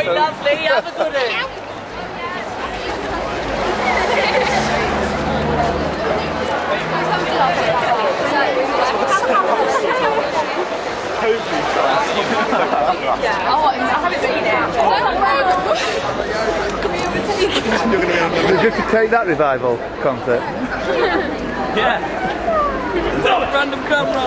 Boy, Stone. lovely, have a good one. Did you take that revival concert? Yeah. Random camera.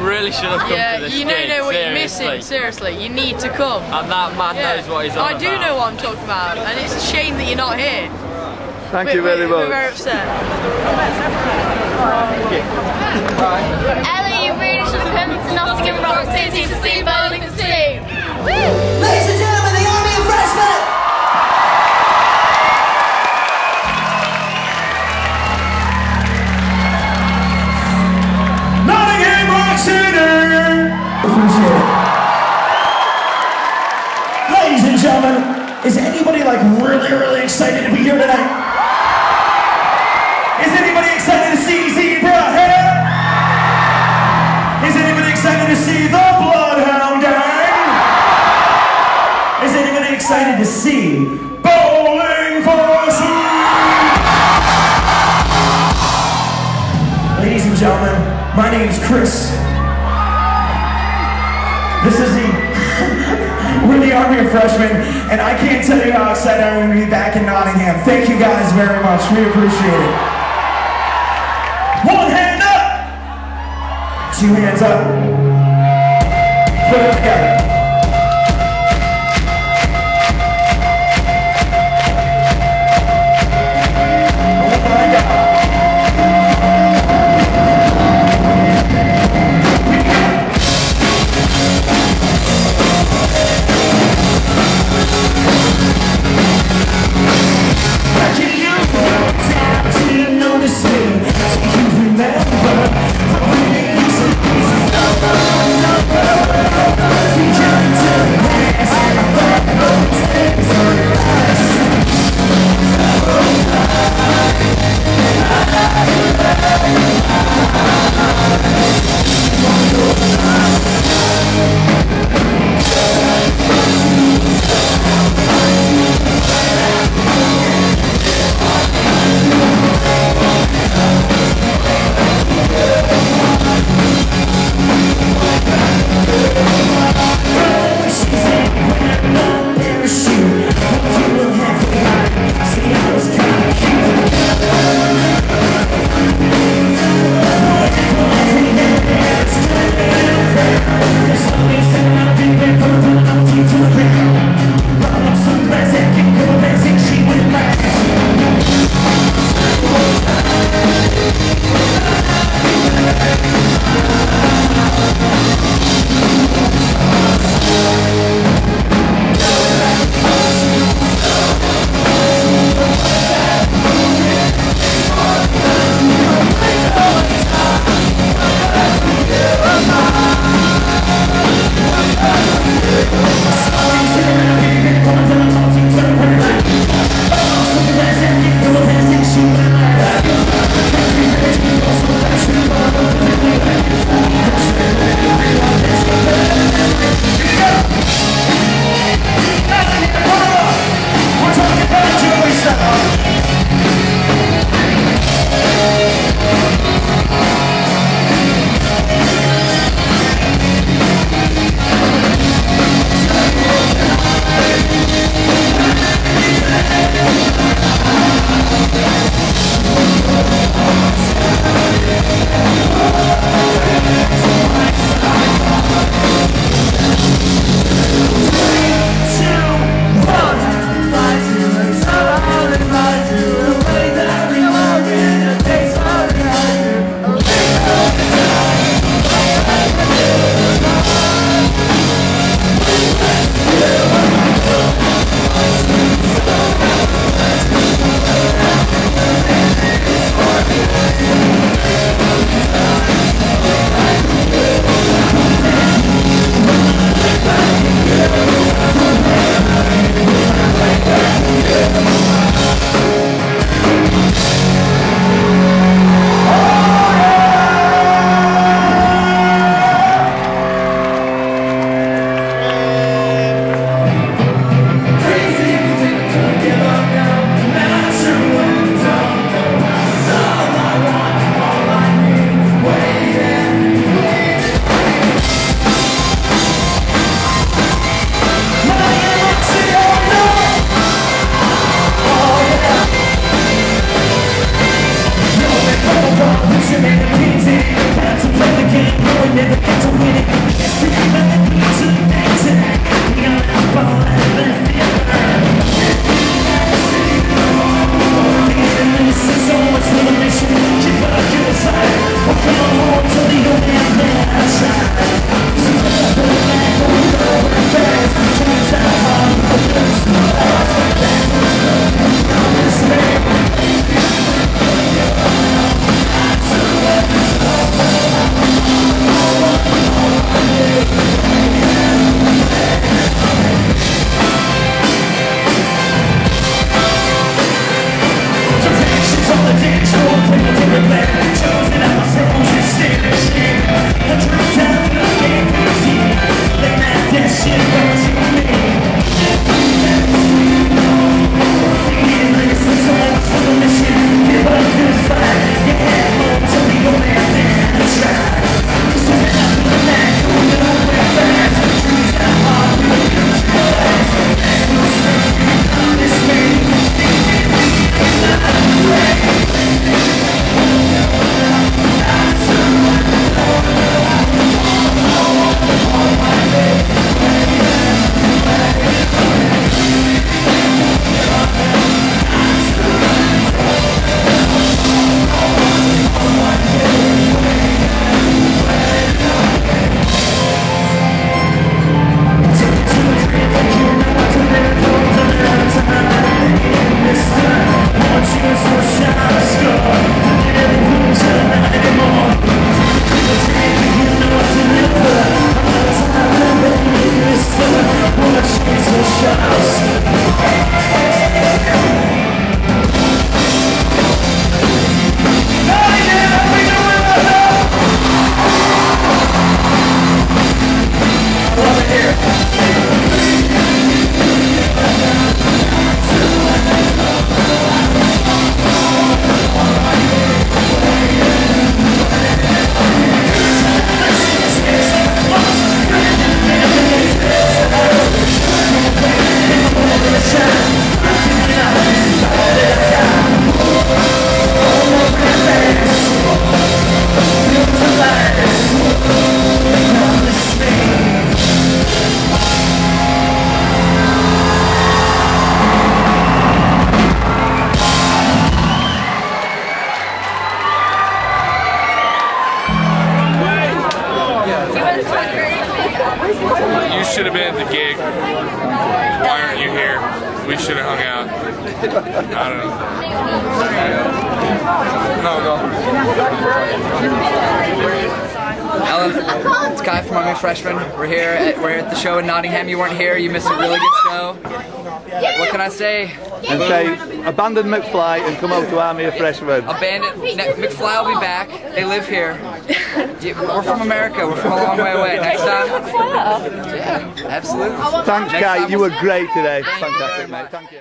You really should have come Yeah, to this you don't gig, know what you're missing. Seriously, you need to come. And that man Yeah. knows what he's on I do about. know what I'm talking about, and it's a shame that you're not here. Thank We're- you very we're, much. We're very upset. Ellie, you really should have come to Nottingham Rock City to see Bowling for Steve. Ladies and gentlemen, is anybody like really, really excited to be here tonight? Is anybody excited to see Zebra Head? Is anybody excited to see the Bloodhound Gang? Is anybody excited to see Bowling for Soup? Ladies and gentlemen, my name's Chris. The Army of Freshmen, and I can't tell you how excited I'm to be back in Nottingham. Thank you guys very much. We appreciate it. One hand up, two hands up. Put it together. Should have been at the gig. Why aren't you here? We should have hung out. I don't know. No, go. Ella, it's Kai from Army Freshmen. We're here. At, we're at the show in Nottingham. You weren't here. You missed a really good show. What can I say? And say, abandon McFly and come out to Army of Freshmen. Abandon. Ne- McFly will be back. They live here. You- We're from America. We're from a long way away. Next time. Yeah, absolutely. Thanks, Next Kai. time You were great today. Fantastic, mate. Thank you.